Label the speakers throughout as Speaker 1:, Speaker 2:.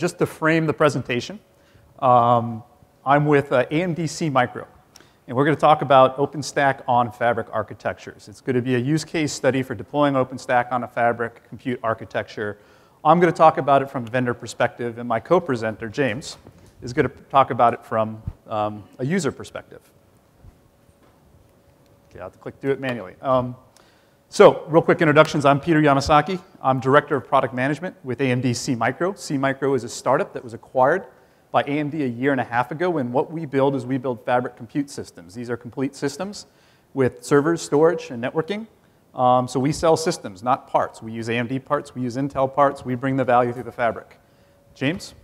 Speaker 1: Just to frame the presentation, um, I'm with uh, AMD SeaMicro, and we're going to talk about OpenStack on Fabric architectures. It's going to be a use case study for deploying OpenStack on a Fabric compute architecture. I'm going to talk about it from a vendor perspective, and my co-presenter, James, is going to talk about it from um, a user perspective. Okay, I'll have to click do it manually. Um, so, real quick introductions. I'm Peter Yamasaki. I'm Director of Product Management with AMD SeaMicro. SeaMicro is a startup that was acquired by AMD a year and a half ago, and what we build is we build fabric compute systems. These are complete systems with servers, storage, and networking. Um, so we sell systems, not parts. We use AMD parts, we use Intel parts, we bring the value through the fabric. James?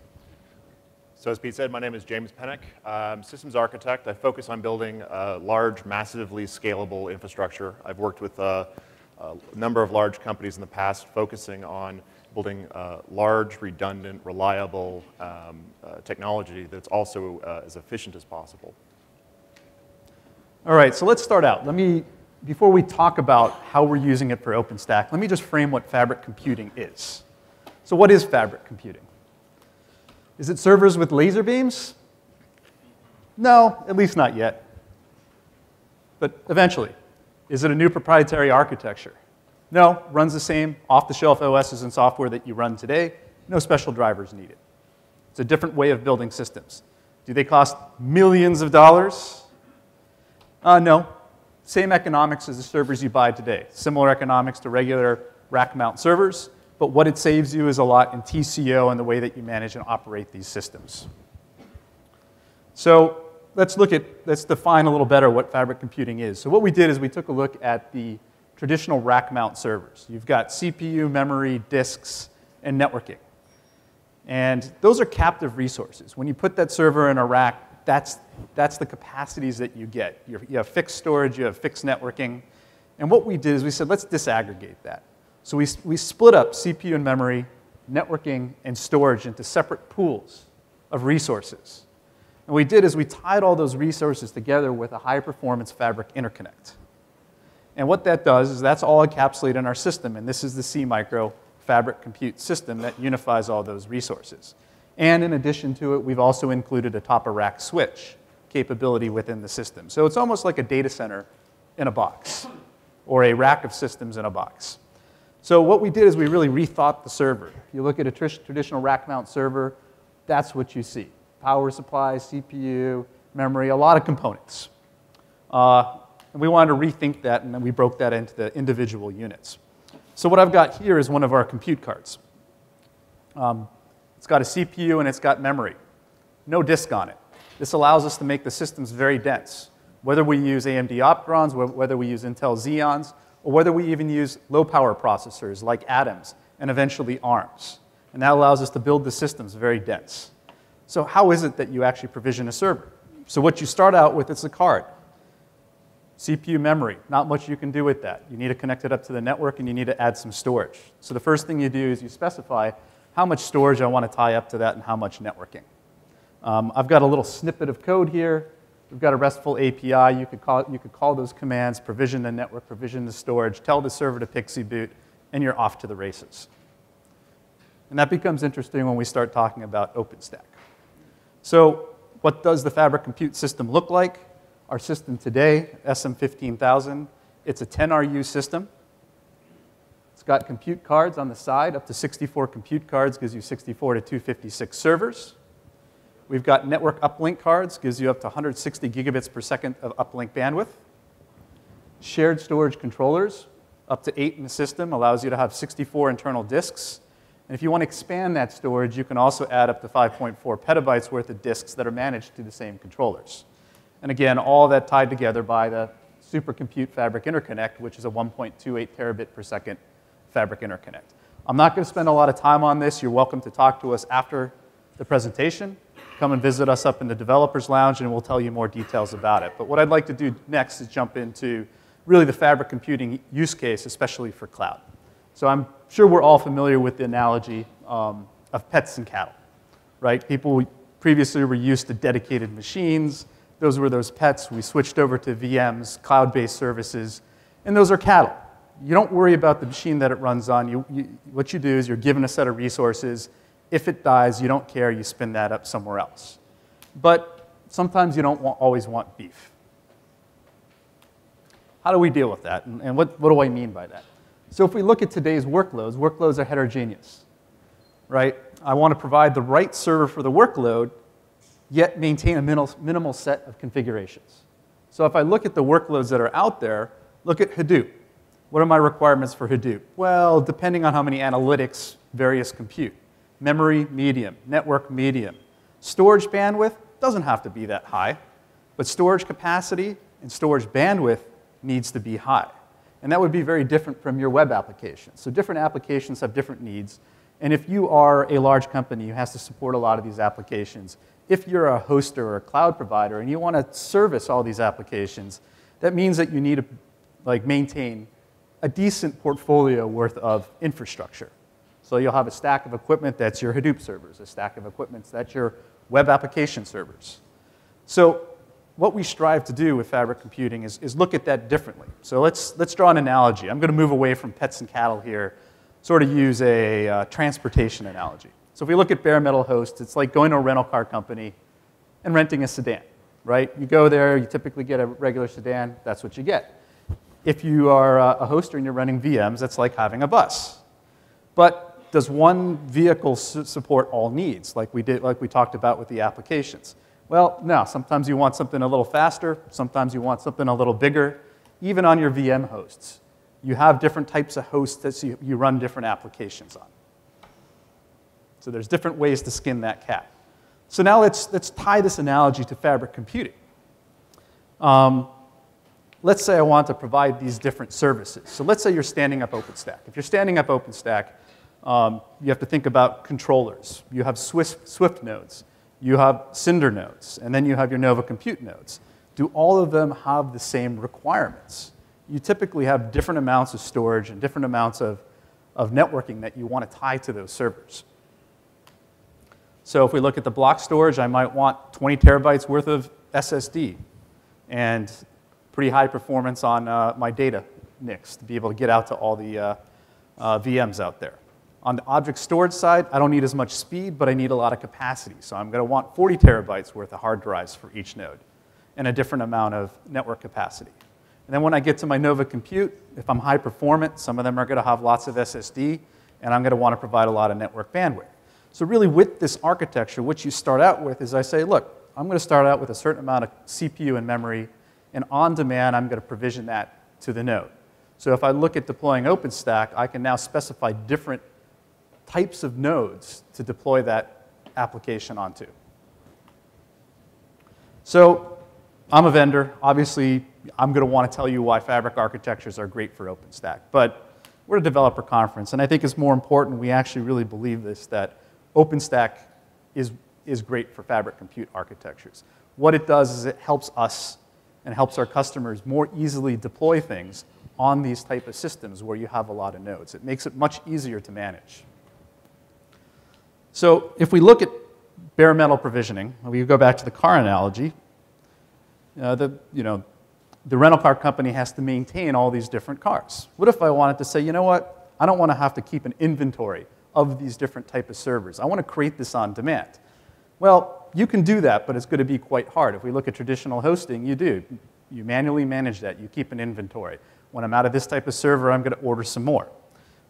Speaker 2: So as Pete said, my name is James Pennick. I'm systems architect. I focus on building a large, massively scalable infrastructure. I've worked with uh, a number of large companies in the past focusing on building uh, large, redundant, reliable um, uh, technology that's also uh, as efficient as possible.
Speaker 1: All right, so let's start out. Let me, before we talk about how we're using it for OpenStack, let me just frame what fabric computing is. So what is fabric computing? Is it servers with laser beams? No, at least not yet. But eventually. Is it a new proprietary architecture? No, runs the same off-the-shelf OSs and software that you run today. No special drivers needed. It's a different way of building systems. Do they cost millions of dollars? Uh, no. Same economics as the servers you buy today. Similar economics to regular rack mount servers, but what it saves you is a lot in TCO and the way that you manage and operate these systems. So let's look at, let's define a little better what fabric computing is. So what we did is we took a look at the traditional rack mount servers. You've got CPU, memory, disks, and networking. And those are captive resources. When you put that server in a rack, that's, that's the capacities that you get. You're, you have fixed storage, you have fixed networking. And what we did is we said, let's disaggregate that. So we, we split up CPU and memory, networking, and storage into separate pools of resources. And what we did is we tied all those resources together with a high performance fabric interconnect. And what that does is that's all encapsulated in our system. And this is the SeaMicro fabric compute system that unifies all those resources. And in addition to it, we've also included a top of rack switch capability within the system. So it's almost like a data center in a box or a rack of systems in a box. So what we did is we really rethought the server. If you look at a traditional rack mount server, that's what you see power supply, CPU, memory, a lot of components. Uh, and we wanted to rethink that, and then we broke that into the individual units. So what I've got here is one of our compute cards. Um, it's got a CPU and it's got memory. No disk on it. This allows us to make the systems very dense. Whether we use AMD Opterons, whether we use Intel Xeons, or whether we even use low power processors like Atoms and eventually ARMs. And that allows us to build the systems very dense. So how is it that you actually provision a server? So what you start out with is a card. CPU memory, not much you can do with that. You need to connect it up to the network and you need to add some storage. So the first thing you do is you specify how much storage I want to tie up to that and how much networking. Um, I've got a little snippet of code here. We've got a RESTful API. You could, call, you could call those commands, provision the network, provision the storage, tell the server to PXE boot, and you're off to the races. And that becomes interesting when we start talking about OpenStack. So what does the Fabric Compute System look like? Our system today, SM15000, it's a 10RU system. It's got compute cards on the side, up to 64 compute cards, gives you 64 to 256 servers. We've got network uplink cards, gives you up to 160 gigabits per second of uplink bandwidth. Shared storage controllers, up to eight in the system, allows you to have 64 internal disks. And if you want to expand that storage, you can also add up to 5.4 petabytes worth of disks that are managed to the same controllers. And again, all that tied together by the Supercompute Fabric Interconnect, which is a 1.28 terabit per second Fabric Interconnect. I'm not going to spend a lot of time on this. You're welcome to talk to us after the presentation. Come and visit us up in the Developers Lounge, and we'll tell you more details about it. But what I'd like to do next is jump into really the fabric computing use case, especially for cloud. So I'm sure we're all familiar with the analogy um, of pets and cattle, right? People previously were used to dedicated machines. Those were those pets. We switched over to VMs, cloud-based services, and those are cattle. You don't worry about the machine that it runs on. You, you, what you do is you're given a set of resources, If it dies, you don't care, you spin that up somewhere else. But sometimes you don't want, always want beef. How do we deal with that? And, and what, what do I mean by that? So if we look at today's workloads, workloads are heterogeneous, right? I want to provide the right server for the workload, yet maintain a minimal, minimal set of configurations. So if I look at the workloads that are out there, look at Hadoop. What are my requirements for Hadoop? Well, depending on how many analytics, various compute. Memory, medium. Network, medium. Storage bandwidth doesn't have to be that high, but storage capacity and storage bandwidth needs to be high. And that would be very different from your web application. So different applications have different needs. And if you are a large company who has to support a lot of these applications, if you're a hoster or a cloud provider and you want to service all these applications, that means that you need to like, maintain a decent portfolio worth of infrastructure. So you'll have a stack of equipment that's your Hadoop servers, a stack of equipment that's your web application servers. So what we strive to do with fabric computing is, is look at that differently. So let's, let's draw an analogy. I'm going to move away from pets and cattle here, sort of use a uh, transportation analogy. So if we look at bare metal hosts, it's like going to a rental car company and renting a sedan, right? You go there, you typically get a regular sedan, that's what you get. If you are a hoster and you're running VMs, that's like having a bus. But does one vehicle su support all needs, like we, did, like we talked about with the applications? Well, no. Sometimes you want something a little faster. Sometimes you want something a little bigger. Even on your VM hosts, you have different types of hosts that you, run different applications on. So there's different ways to skin that cat. So now let's, let's tie this analogy to fabric computing. Um, let's say I want to provide these different services. So let's say you're standing up OpenStack. If you're standing up OpenStack, um, you have to think about controllers. You have Swift nodes. You have Cinder nodes. And then you have your Nova Compute nodes. Do all of them have the same requirements? You typically have different amounts of storage and different amounts of, of networking that you want to tie to those servers. So if we look at the block storage, I might want 20 terabytes worth of SSD. And pretty high performance on uh, my data NICs to be able to get out to all the uh, uh, VMs out there. On the object storage side, I don't need as much speed, but I need a lot of capacity. So I'm going to want 40 terabytes worth of hard drives for each node and a different amount of network capacity. And then when I get to my Nova Compute, if I'm high performant, some of them are going to have lots of SSD, and I'm going to want to provide a lot of network bandwidth. So really with this architecture, what you start out with is I say, look, I'm going to start out with a certain amount of CPU and memory and on demand, I'm going to provision that to the node. So if I look at deploying OpenStack, I can now specify different types of nodes to deploy that application onto. So I'm a vendor. Obviously, I'm going to want to tell you why fabric architectures are great for OpenStack. But we're a developer conference, and I think it's more important we actually really believe this, that OpenStack is, is great for fabric compute architectures. What it does is it helps us and helps our customers more easily deploy things on these type of systems where you have a lot of nodes. It makes it much easier to manage. So if we look at bare metal provisioning, we go back to the car analogy, uh, the, you know, the rental car company has to maintain all these different cars. What if I wanted to say, you know what, I don't want to have to keep an inventory of these different type of servers. I want to create this on demand. Well, you can do that, but it's going to be quite hard. If we look at traditional hosting, you do. You manually manage that. You keep an inventory. When I'm out of this type of server, I'm going to order some more.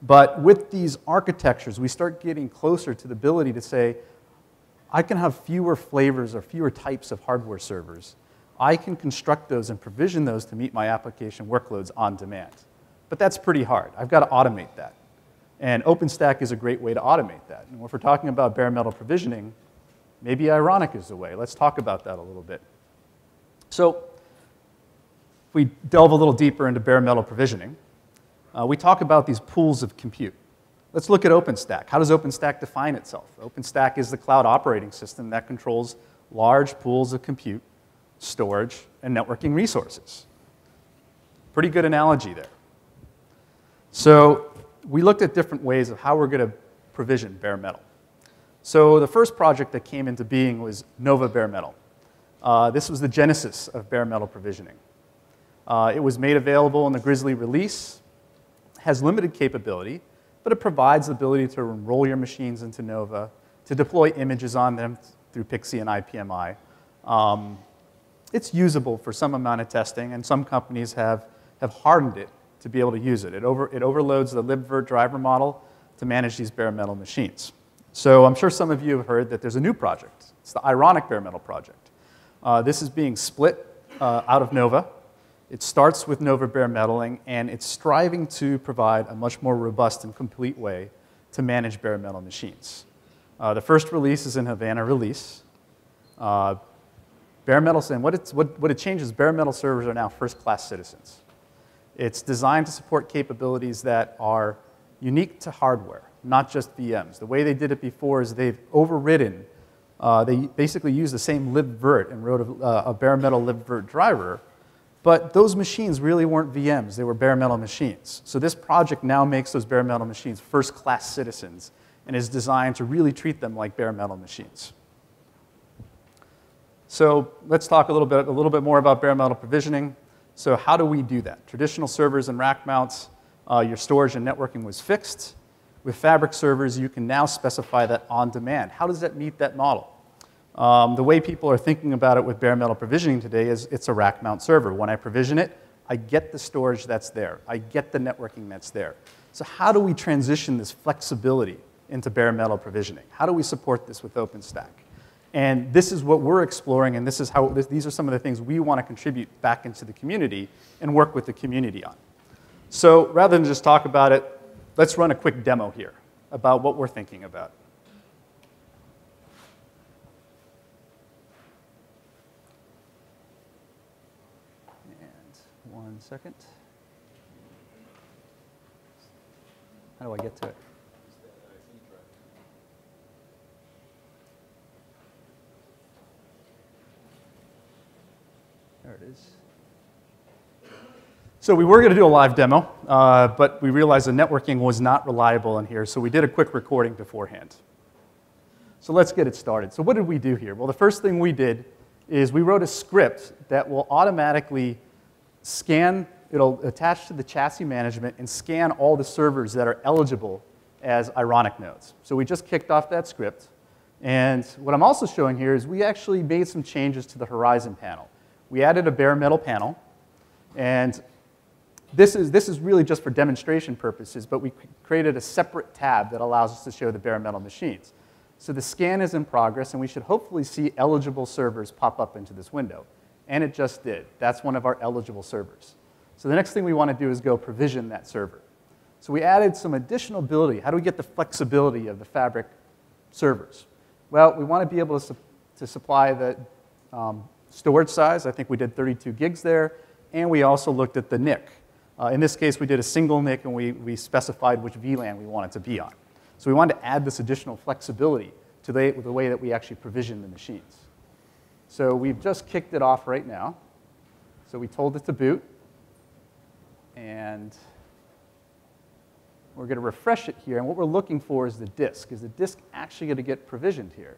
Speaker 1: But with these architectures, we start getting closer to the ability to say, I can have fewer flavors or fewer types of hardware servers. I can construct those and provision those to meet my application workloads on demand. But that's pretty hard. I've got to automate that. And OpenStack is a great way to automate that. And if we're talking about bare metal provisioning, Maybe ironic is the way. Let's talk about that a little bit. So, if we delve a little deeper into bare metal provisioning, uh, we talk about these pools of compute. Let's look at OpenStack. How does OpenStack define itself? OpenStack is the cloud operating system that controls large pools of compute, storage, and networking resources. Pretty good analogy there. So, we looked at different ways of how we're going to provision bare metal. So the first project that came into being was Nova Bare Metal. Uh, this was the genesis of bare metal provisioning. Uh, it was made available in the Grizzly release, has limited capability, but it provides the ability to enroll your machines into Nova, to deploy images on them through PXE and IPMI. Um, it's usable for some amount of testing, and some companies have, have hardened it to be able to use it. It, over, it overloads the libvirt driver model to manage these bare metal machines. So I'm sure some of you have heard that there's a new project. It's the Ironic bare metal project. Uh, this is being split uh, out of Nova. It starts with Nova bare metaling, and it's striving to provide a much more robust and complete way to manage bare metal machines. Uh, the first release is in Havana release. Uh, bare metal, and what, what, what it changes, bare metal servers are now first-class citizens. It's designed to support capabilities that are unique to hardware, not just VMs. The way they did it before is they've overridden, uh, they basically used the same libvirt and wrote a, uh, a bare metal libvirt driver, but those machines really weren't VMs, they were bare metal machines. So this project now makes those bare metal machines first class citizens and is designed to really treat them like bare metal machines. So let's talk a little bit, a little bit more about bare metal provisioning. So how do we do that? Traditional servers and rack mounts, uh, your storage and networking was fixed. With Fabric servers, you can now specify that on demand. How does that meet that model? Um, the way people are thinking about it with bare metal provisioning today is it's a rack mount server. When I provision it, I get the storage that's there. I get the networking that's there. So how do we transition this flexibility into bare metal provisioning? How do we support this with OpenStack? And this is what we're exploring, and this is how, this, these are some of the things we want to contribute back into the community and work with the community on. So rather than just talk about it, let's run a quick demo here about what we're thinking about. And one second. How do I get to it? There it is. So we were going to do a live demo, uh, but we realized the networking was not reliable in here, so we did a quick recording beforehand. So let's get it started. So what did we do here? Well, the first thing we did is we wrote a script that will automatically scan, it'll attach to the chassis management and scan all the servers that are eligible as Ironic nodes. So we just kicked off that script. And what I'm also showing here is we actually made some changes to the Horizon panel we added a bare metal panel. And this is, this is really just for demonstration purposes, but we created a separate tab that allows us to show the bare metal machines. So the scan is in progress, and we should hopefully see eligible servers pop up into this window. And it just did. That's one of our eligible servers. So the next thing we want to do is go provision that server. So we added some additional ability. How do we get the flexibility of the Fabric servers? Well, we want to be able to, su to supply the um, storage size. I think we did 32 gigs there. And we also looked at the NIC. Uh, in this case, we did a single NIC and we, we specified which VLAN we wanted to be on. So we wanted to add this additional flexibility to the, the way that we actually provision the machines. So we've just kicked it off right now. So we told it to boot. And we're going to refresh it here. And what we're looking for is the disk. Is the disk actually going to get provisioned here?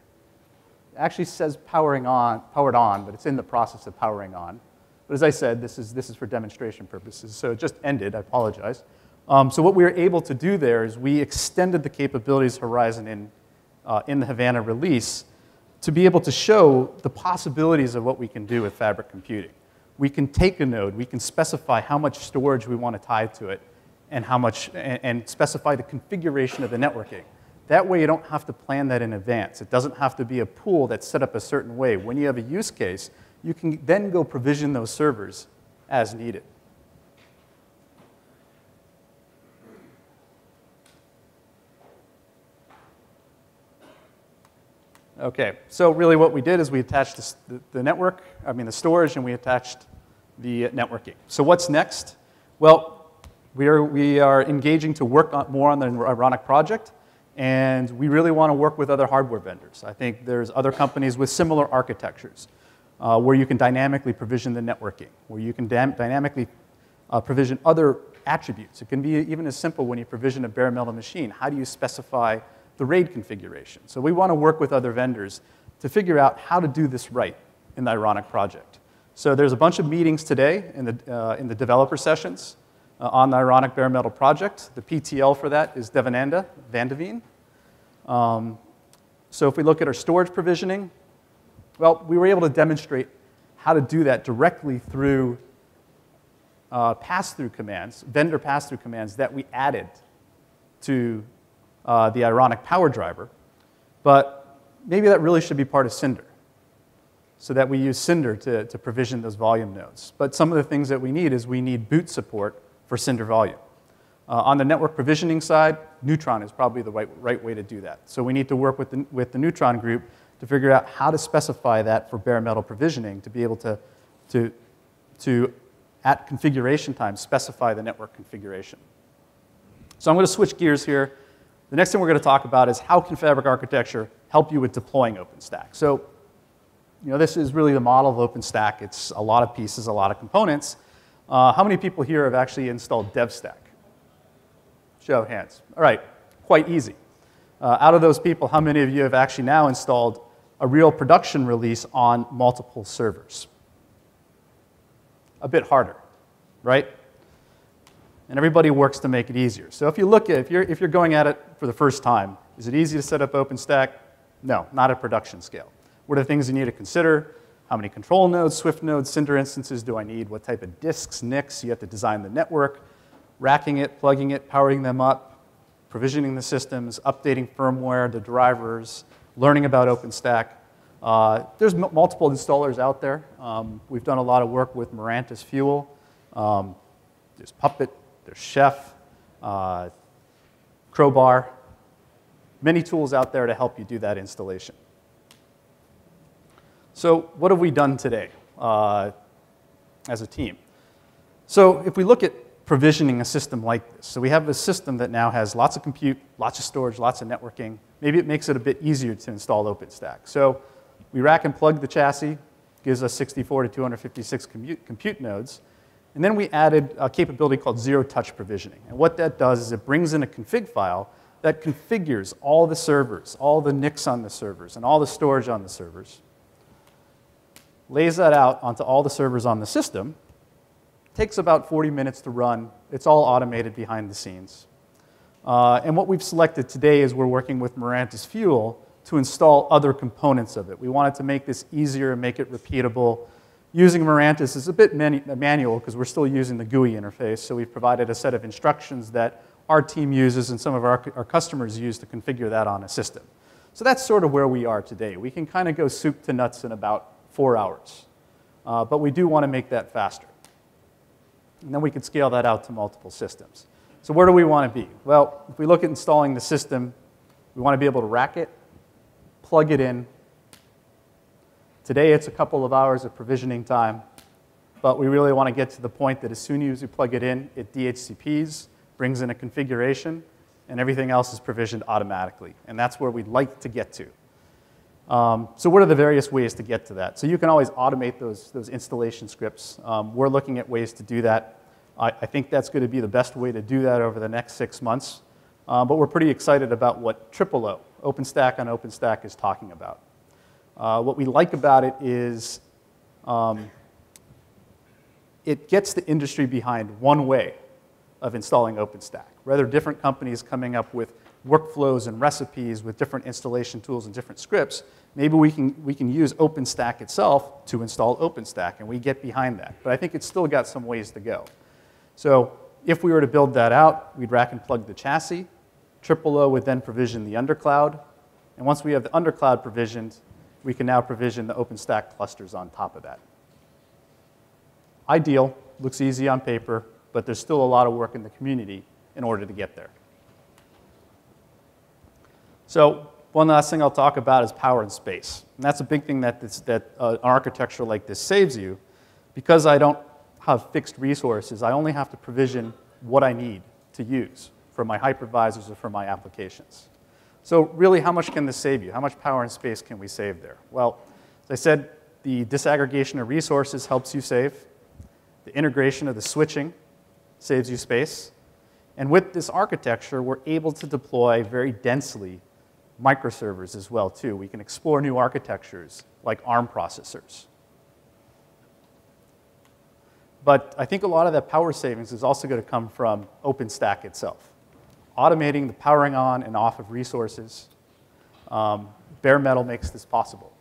Speaker 1: It actually says powering on, powered on, but it's in the process of powering on. But as I said, this is, this is for demonstration purposes, so it just ended, I apologize. Um, so what we were able to do there is we extended the capabilities Horizon in, uh, in the Havana release to be able to show the possibilities of what we can do with fabric computing. We can take a node, we can specify how much storage we want to tie to it, and how much, and, and specify the configuration of the networking. That way you don't have to plan that in advance. It doesn't have to be a pool that's set up a certain way. When you have a use case, you can then go provision those servers as needed. Okay, so really what we did is we attached the, the, network, I mean the storage, and we attached the networking. So what's next? Well, we are, we are engaging to work on, more on the Ironic project. And we really want to work with other hardware vendors. I think there's other companies with similar architectures uh, where you can dynamically provision the networking, where you can dynamically uh, provision other attributes. It can be even as simple when you provision a bare metal machine. How do you specify the RAID configuration? So we want to work with other vendors to figure out how to do this right in the Ironic project. So there's a bunch of meetings today in the, uh, in the developer sessions uh, on the Ironic Bare Metal project. The PTL for that is Devananda van der Veen. Um, So if we look at our storage provisioning, well, we were able to demonstrate how to do that directly through uh, pass-through commands, vendor pass-through commands that we added to uh, the Ironic power driver. But maybe that really should be part of Cinder so that we use Cinder to, to provision those volume nodes. But some of the things that we need is we need boot support for Cinder volume. Uh, on the network provisioning side, Neutron is probably the right, right way to do that. So we need to work with the, with the Neutron group to figure out how to specify that for bare metal provisioning to be able to, to, to at configuration time, specify the network configuration. So I'm going to switch gears here. The next thing we're going to talk about is how can Fabric architecture help you with deploying OpenStack. So you know, this is really the model of OpenStack. It's a lot of pieces, a lot of components. Uh, how many people here have actually installed DevStack? Show of hands. All right, quite easy. Uh, out of those people, how many of you have actually now installed a real production release on multiple servers? A bit harder, right? And everybody works to make it easier. So if you look at, if you're, if you're going at it for the first time, is it easy to set up OpenStack? No, not at production scale. What are the things you need to consider? How many control nodes, Swift nodes, Cinder instances do I need? What type of disks, NICs? You have to design the network, racking it, plugging it, powering them up, provisioning the systems, updating firmware, the drivers, learning about OpenStack. Uh, there's multiple installers out there. Um, we've done a lot of work with Mirantis Fuel. Um, there's Puppet, there's Chef, uh, Crowbar. Many tools out there to help you do that installation. So what have we done today uh, as a team? So if we look at provisioning a system like this, so we have a system that now has lots of compute, lots of storage, lots of networking. Maybe it makes it a bit easier to install OpenStack. So we rack and plug the chassis, gives us 64 to 256 compute, compute nodes. And then we added a capability called zero-touch provisioning. And what that does is it brings in a config file that configures all the servers, all the NICs on the servers, and all the storage on the servers lays that out onto all the servers on the system. Takes about 40 minutes to run. It's all automated behind the scenes. Uh, and what we've selected today is we're working with Mirantis Fuel to install other components of it. We wanted to make this easier and make it repeatable. Using Mirantis is a bit manual because we're still using the GUI interface, so we've provided a set of instructions that our team uses and some of our, our customers use to configure that on a system. So that's sort of where we are today. We can kind of go soup to nuts in about four hours. Uh, but we do want to make that faster. And then we can scale that out to multiple systems. So where do we want to be? Well, if we look at installing the system, we want to be able to rack it, plug it in. Today it's a couple of hours of provisioning time, but we really want to get to the point that as soon as you plug it in, it DHCPs, brings in a configuration, and everything else is provisioned automatically. And that's where we'd like to get to. Um, so what are the various ways to get to that? So you can always automate those, those installation scripts. Um, we're looking at ways to do that. I, I, think that's going to be the best way to do that over the next six months. Um, but we're pretty excited about what Triple O, OpenStack on OpenStack, is talking about. Uh, what we like about it is um, it gets the industry behind one way of installing OpenStack. Rather different companies coming up with workflows and recipes with different installation tools and different scripts, maybe we can, we can use OpenStack itself to install OpenStack, and we get behind that. But I think it's still got some ways to go. So if we were to build that out, we'd rack and plug the chassis. Triple O would then provision the undercloud. And once we have the undercloud provisioned, we can now provision the OpenStack clusters on top of that. Ideal, looks easy on paper, but there's still a lot of work in the community in order to get there. So one last thing I'll talk about is power and space. And that's a big thing that, this, that uh, an architecture like this saves you. Because I don't have fixed resources, I only have to provision what I need to use for my hypervisors or for my applications. So really, how much can this save you? How much power and space can we save there? Well, as I said, the disaggregation of resources helps you save. The integration of the switching saves you space. And with this architecture, we're able to deploy very densely microservers as well too. We can explore new architectures like ARM processors. But I think a lot of that power savings is also going to come from OpenStack itself. Automating the powering on and off of resources, um, bare metal makes this possible.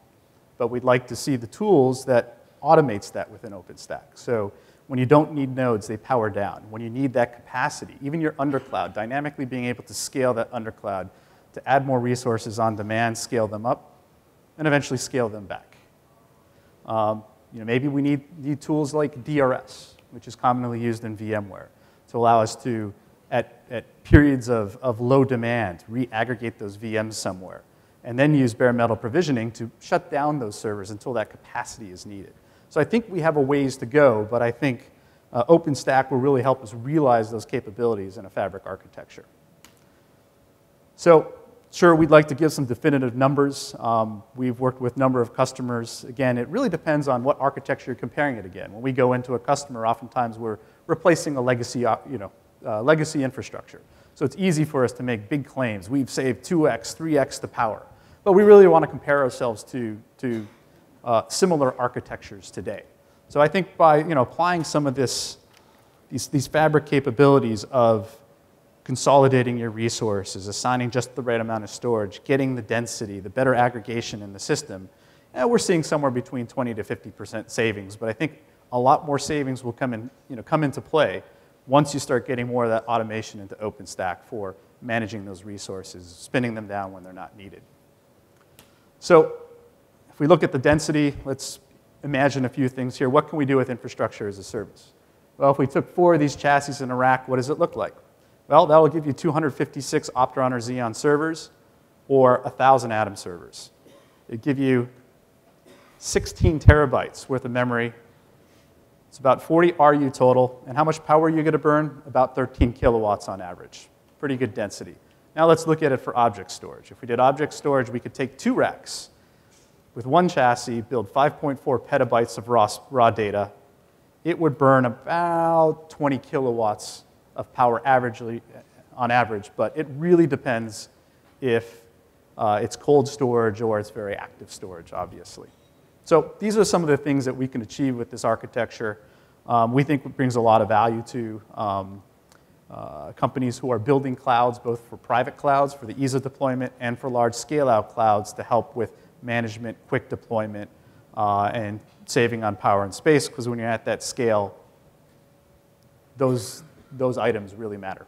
Speaker 1: But we'd like to see the tools that automates that within OpenStack. So when you don't need nodes, they power down. When you need that capacity, even your undercloud, dynamically being able to scale that undercloud to add more resources on demand, scale them up, and eventually scale them back. Um, you know, maybe we need, need tools like DRS, which is commonly used in VMware, to allow us to, at, at periods of, of low demand, re-aggregate those VMs somewhere, and then use bare metal provisioning to shut down those servers until that capacity is needed. So I think we have a ways to go, but I think uh, OpenStack will really help us realize those capabilities in a fabric architecture. So Sure, we'd like to give some definitive numbers. Um, we've worked with a number of customers. Again, it really depends on what architecture you're comparing it again. When we go into a customer, oftentimes we're replacing a legacy, uh, you know, uh, legacy infrastructure. So it's easy for us to make big claims. We've saved 2x, 3x the power. But we really want to compare ourselves to, to uh, similar architectures today. So I think by you know, applying some of this, these, these fabric capabilities of consolidating your resources, assigning just the right amount of storage, getting the density, the better aggregation in the system, and we're seeing somewhere between 20 to 50% savings. But I think a lot more savings will come, in, you know, come into play once you start getting more of that automation into OpenStack for managing those resources, spinning them down when they're not needed. So if we look at the density, let's imagine a few things here. What can we do with infrastructure as a service? Well, if we took four of these chassis in a rack, what does it look like? Well, that will give you 256 Opteron or Xeon servers or 1,000 Atom servers. It give you 16 terabytes worth of memory. It's about 40 RU total. And how much power are you going to burn? About 13 kilowatts on average. Pretty good density. Now let's look at it for object storage. If we did object storage, we could take two racks with one chassis, build 5.4 petabytes of raw, raw data. It would burn about 20 kilowatts of power averagely, on average, but it really depends if uh, it's cold storage or it's very active storage, obviously. So these are some of the things that we can achieve with this architecture. Um, we think it brings a lot of value to um, uh, companies who are building clouds, both for private clouds, for the ease of deployment, and for large scale-out clouds to help with management, quick deployment, uh, and saving on power and space, because when you're at that scale, those, those items really matter.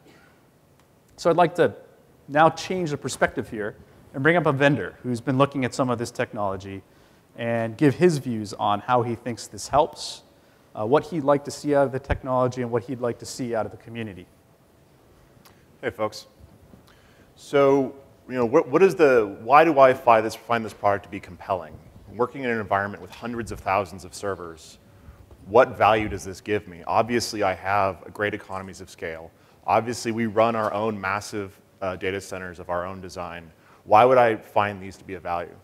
Speaker 1: So I'd like to now change the perspective here and bring up a vendor who's been looking at some of this technology and give his views on how he thinks this helps, uh, what he'd like to see out of the technology, and what he'd like to see out of the community.
Speaker 2: Hey, folks. So, you know, what, what is the, why do I find this, find this product to be compelling? Working in an environment with hundreds of thousands of servers, what value does this give me? Obviously, I have great economies of scale. Obviously, we run our own massive uh, data centers of our own design. Why would I find these to be of value?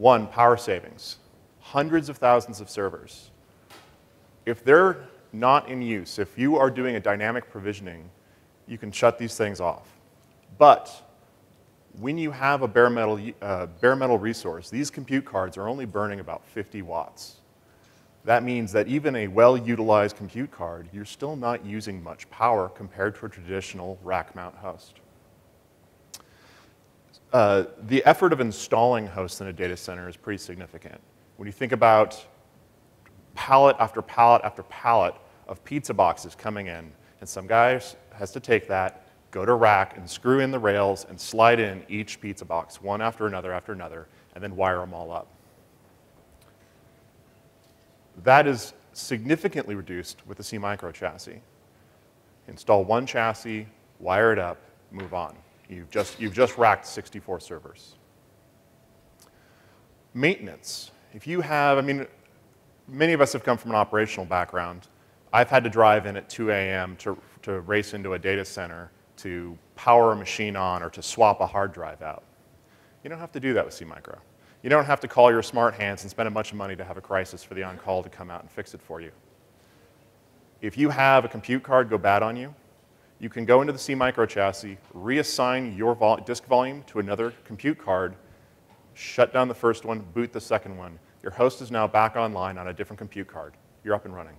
Speaker 2: One, power savings. Hundreds of thousands of servers. If they're not in use, if you are doing a dynamic provisioning, you can shut these things off. But when you have a bare metal, uh, bare metal resource, these compute cards are only burning about 50 watts. That means that even a well-utilized compute card, you're still not using much power compared to a traditional rack mount host. Uh, the effort of installing hosts in a data center is pretty significant. When you think about pallet after pallet after pallet of pizza boxes coming in, and some guy has to take that, go to rack, and screw in the rails and slide in each pizza box, one after another after another, and then wire them all up. That is significantly reduced with the SeaMicro chassis. Install one chassis, wire it up, move on. You've just, you've just racked 64 servers. Maintenance. If you have, I mean, many of us have come from an operational background. I've had to drive in at 2 a.m. To, to race into a data center to power a machine on or to swap a hard drive out. You don't have to do that with SeaMicro. You don't have to call your smart hands and spend a bunch of money to have a crisis for the on-call to come out and fix it for you. If you have a compute card go bad on you, you can go into the SeaMicro chassis, reassign your vol disk volume to another compute card, shut down the first one, boot the second one. Your host is now back online on a different compute card. You're up and running.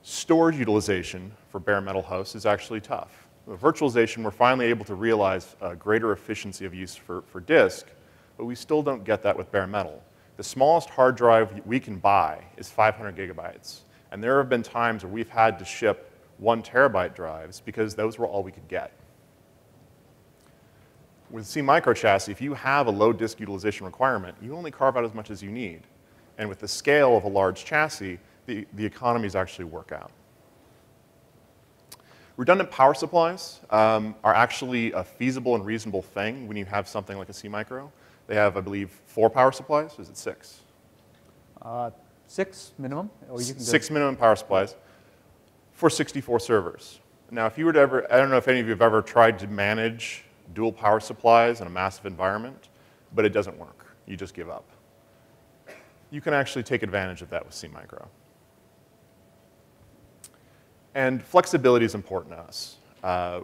Speaker 2: Storage utilization for bare metal hosts is actually tough. With virtualization, we're finally able to realize a greater efficiency of use for, for disk, but we still don't get that with bare metal. The smallest hard drive we can buy is 500 gigabytes. And there have been times where we've had to ship one terabyte drives because those were all we could get. With SeaMicro chassis, if you have a low disk utilization requirement, you only carve out as much as you need. And with the scale of a large chassis, the, the economies actually work out. Redundant power supplies um, are actually a feasible and reasonable thing when you have something like a SeaMicro. They have, I believe, four power supplies. Is it six?
Speaker 1: Uh, six minimum.
Speaker 2: six minimum power supplies for 64 servers. Now, if you were to ever, I don't know if any of you have ever tried to manage dual power supplies in a massive environment, but it doesn't work. You just give up. You can actually take advantage of that with SeaMicro. And flexibility is important to us. Uh,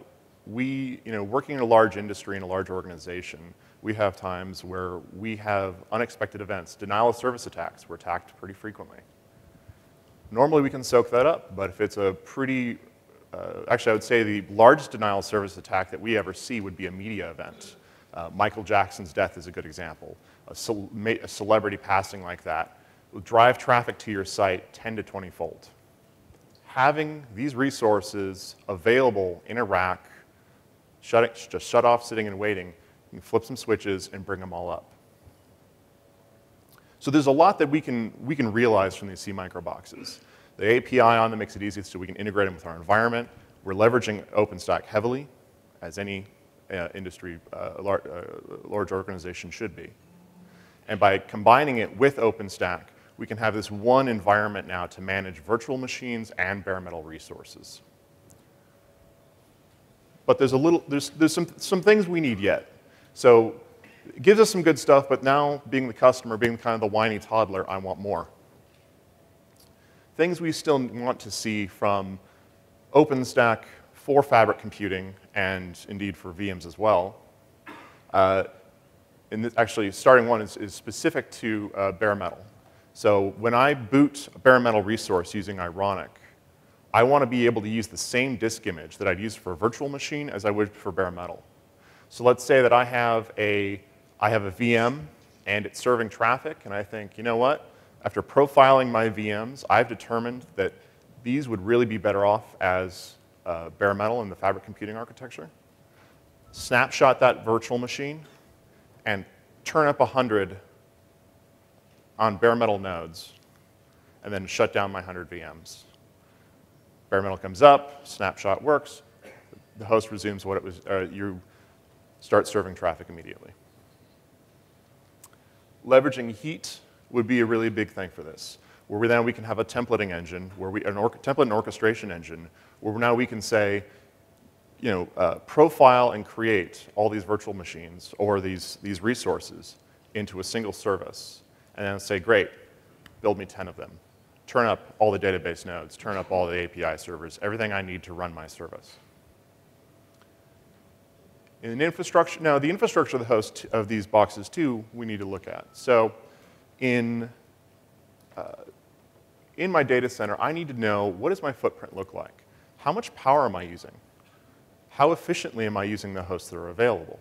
Speaker 2: we, you know, working in a large industry in a large organization, we have times where we have unexpected events. Denial of service attacks, we're attacked pretty frequently. Normally we can soak that up, but if it's a pretty, uh, actually I would say the largest denial of service attack that we ever see would be a media event. Uh, Michael Jackson's death is a good example. A, ce a celebrity passing like that will drive traffic to your site 10 to 20 fold. Having these resources available in a rack, shut, just shut off sitting and waiting, you can flip some switches and bring them all up. So there's a lot that we can, we can realize from these SeaMicro boxes. The API on them makes it easy so we can integrate them with our environment. We're leveraging OpenStack heavily, as any uh, industry, uh, large, uh, large organization should be. And by combining it with OpenStack, we can have this one environment now to manage virtual machines and bare metal resources. But there's a little, there's, there's some, some things we need yet. So it gives us some good stuff, but now being the customer, being kind of the whiny toddler, I want more. Things we still want to see from OpenStack for fabric computing and indeed for VMs as well. Uh, and this, actually, starting one is, is specific to uh, bare metal. So when I boot a bare metal resource using Ironic, I want to be able to use the same disk image that I'd use for a virtual machine as I would for bare metal. So let's say that I have a I have a VM and it's serving traffic, and I think, you know what? After profiling my VMs, I've determined that these would really be better off as uh, bare metal in the fabric computing architecture. Snapshot that virtual machine and turn up 100 on bare metal nodes, and then shut down my 100 VMs. Bare metal comes up, snapshot works, the host resumes what it was, uh, you start serving traffic immediately leveraging heat would be a really big thing for this, where we, we can have a templating engine, where we, an template and orchestration engine, where now we can say, you know, uh, profile and create all these virtual machines or these, these resources into a single service, and then say, great, build me 10 of them. Turn up all the database nodes, turn up all the API servers, everything I need to run my service. In infrastructure, now the infrastructure of the host of these boxes too, we need to look at. So in, uh, in my data center, I need to know what does my footprint look like? How much power am I using? How efficiently am I using the hosts that are available?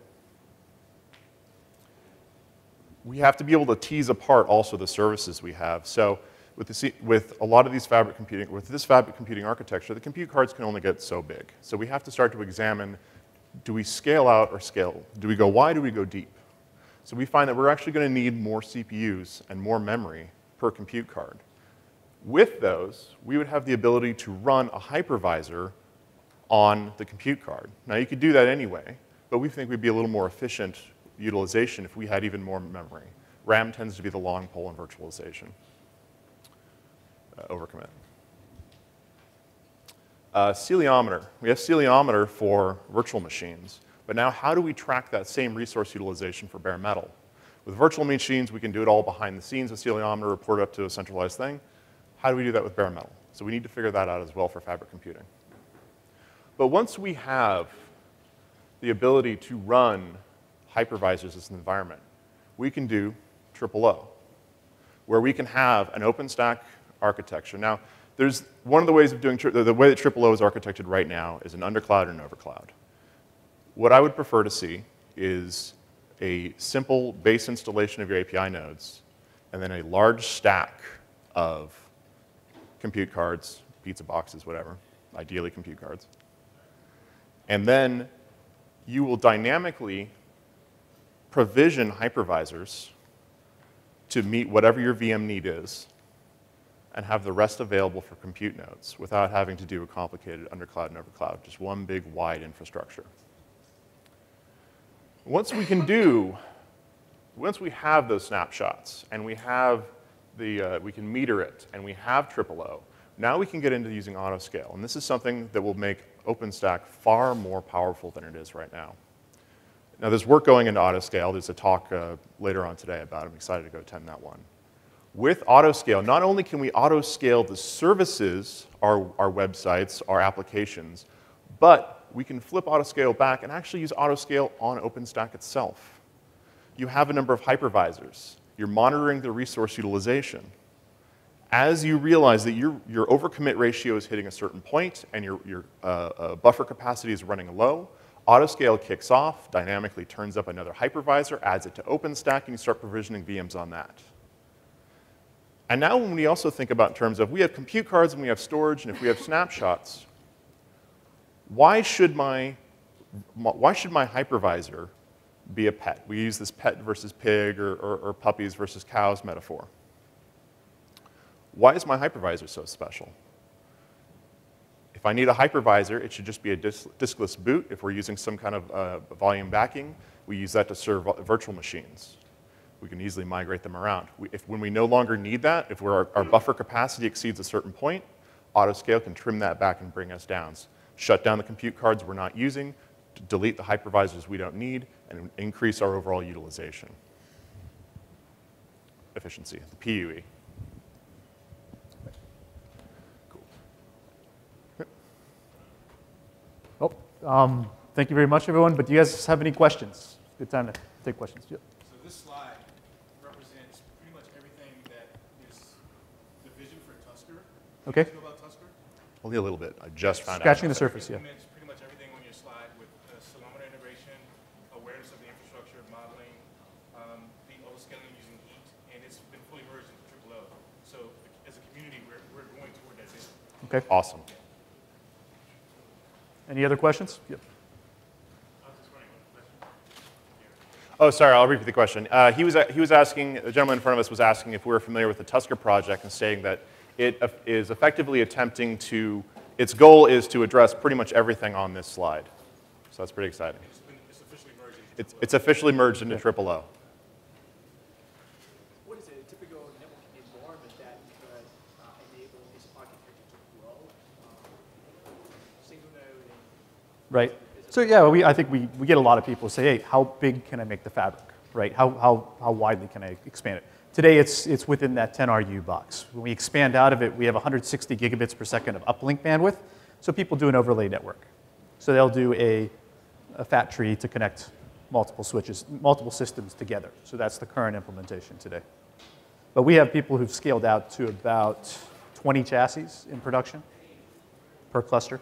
Speaker 2: We have to be able to tease apart also the services we have. So with, the, with a lot of these fabric computing, with this fabric computing architecture, the compute cards can only get so big. So we have to start to examine do we scale out or scale? Do we go wide, do we go deep? So we find that we're actually going to need more CPUs and more memory per compute card. With those, we would have the ability to run a hypervisor on the compute card. Now, you could do that anyway, but we think we'd be a little more efficient utilization if we had even more memory. RAM tends to be the long pole in virtualization. Uh, overcommit. Uh, Ceilometer. We have Ceilometer for virtual machines. But now how do we track that same resource utilization for bare metal? With virtual machines, we can do it all behind the scenes with Ceilometer, report it up to a centralized thing. How do we do that with bare metal? So we need to figure that out as well for fabric computing. But once we have the ability to run hypervisors as an environment, we can do triple O, where we can have an OpenStack architecture. Now, there's one of the ways of doing, the way that Triple O is architected right now is an undercloud and an overcloud. What I would prefer to see is a simple base installation of your API nodes, and then a large stack of compute cards, pizza boxes, whatever, ideally compute cards. And then you will dynamically provision hypervisors to meet whatever your VM need is and have the rest available for compute nodes without having to do a complicated undercloud and overcloud, just one big wide infrastructure. Once we can do, once we have those snapshots and we have the, uh, we can meter it and we have TripleO, now we can get into using autoscale. And this is something that will make OpenStack far more powerful than it is right now. Now, there's work going into autoscale. There's a talk uh, later on today about it. I'm excited to go attend that one. With autoscale, not only can we autoscale the services, our, our websites, our applications, but we can flip autoscale back and actually use autoscale on OpenStack itself. You have a number of hypervisors. You're monitoring the resource utilization. As you realize that your, your overcommit ratio is hitting a certain point and your, your uh, uh, buffer capacity is running low, autoscale kicks off, dynamically turns up another hypervisor, adds it to OpenStack, and you start provisioning VMs on that. And now when we also think about in terms of we have compute cards and we have storage, and if we have snapshots, why should my, why should my hypervisor be a pet? We use this pet versus pig or, or, or puppies versus cows metaphor. Why is my hypervisor so special? If I need a hypervisor, it should just be a disk diskless boot. If we're using some kind of uh, volume backing, we use that to serve virtual machines. We can easily migrate them around. We, if, when we no longer need that, if our, our buffer capacity exceeds a certain point, autoscale can trim that back and bring us down. Shut down the compute cards we're not using, delete the hypervisors we don't need, and increase our overall utilization. Efficiency, the PUE.
Speaker 1: Oh, um, thank you very much, everyone. But do you guys have any questions? Good time to take questions. Yep.
Speaker 3: So this slide represents pretty much everything that is the vision for Tuskar.
Speaker 1: Okay.
Speaker 3: Do you know about Tuskar?
Speaker 2: Only a little bit. I just found
Speaker 1: Scratching
Speaker 2: out.
Speaker 1: the surface, yeah.
Speaker 3: Pretty much everything on your slide with uh, Salomon integration, awareness of the infrastructure, modeling, um, the scaling using heat, and it's been fully merged into TripleO. So as a community, we're, we're going toward that vision.
Speaker 1: Okay.
Speaker 2: Awesome.
Speaker 1: Any other questions? Yep.
Speaker 3: I was just wondering what question.
Speaker 2: Oh, sorry, I'll repeat the question. Uh, he, was, he was asking, the gentleman in front of us was asking if we were familiar with the Tuskar project and saying that it eff- is effectively attempting to, its goal is to address pretty much everything on this slide. So that's pretty exciting.
Speaker 3: It's been, it's officially merged into
Speaker 2: It's, it's officially merged into TripleO.
Speaker 4: What is a typical network environment that could uh, enable this architecture to grow? Um, single node and
Speaker 1: Right. So yeah, we, I think we, we get a lot of people say, hey, how big can I make the fabric, right? How, how, how widely can I expand it? Today, it's, it's within that 10 RU box. When we expand out of it, we have 160 gigabits per second of uplink bandwidth, so people do an overlay network. So they'll do a, a fat tree to connect multiple switches, multiple systems together. So that's the current implementation today. But we have people who've scaled out to about 20 chassis in production per cluster.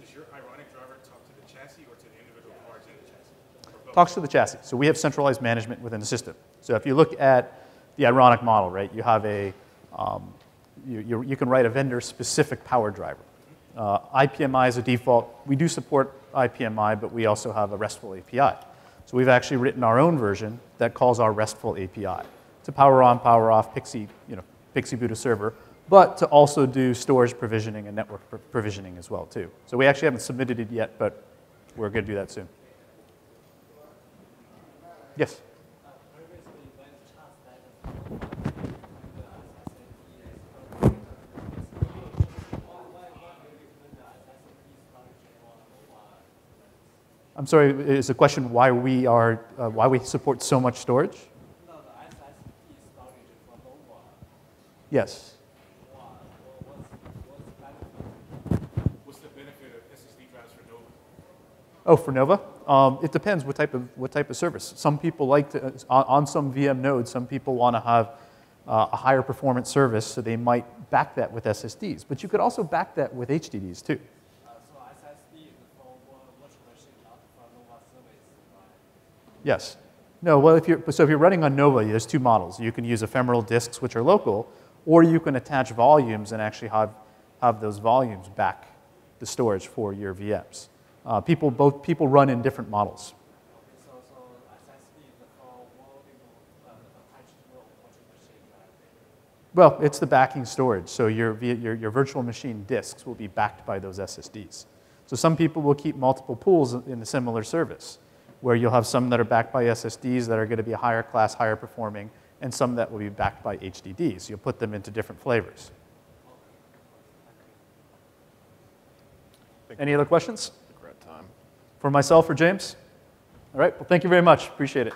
Speaker 3: Does your ironic driver talk to the chassis or to the individual parts in the chassis?
Speaker 1: Talks to the chassis. So we have centralized management within the system. So if you look at the ironic model, right, you have a, um, you, you, you can write a vendor-specific power driver. Uh, IPMI is a default. We do support IPMI, but we also have a RESTful API. So we've actually written our own version that calls our RESTful API to power on, power off, PXE, you know, PXE boot a server, but to also do storage provisioning and network pr- provisioning as well too. So we actually haven't submitted it yet, but we're going to do that soon. Yes. I'm sorry, is the question why we are, uh, why we support so much storage?
Speaker 4: no, storage.
Speaker 1: Yes.
Speaker 4: Wow, what's, what's benefit?
Speaker 3: What's the benefit of SSD drives for Nova?
Speaker 1: Oh, for Nova? Um, it depends what type of what type of service. Some people like to on, some VM nodes. Some people want to have uh, a higher performance service, so they might back that with SSDs. But you could also back that with HDDs too. Yes. No, well, if you're, so if you're running on Nova, there's two models. You can use ephemeral disks, which are local, or you can attach volumes and actually have, have those volumes back the storage for your VMs. Uh, people, both people run in different models. Well, it's the backing storage. So your, your, your virtual machine disks will be backed by those SSDs. So some people will keep multiple pools in a similar service, where you'll have some that are backed by SSDs that are going to be higher class, higher performing, and some that will be backed by HDDs. You'll put them into different flavors. Any other questions
Speaker 2: I think we're at time.
Speaker 1: For myself or James? All right, well, thank you very much. Appreciate it.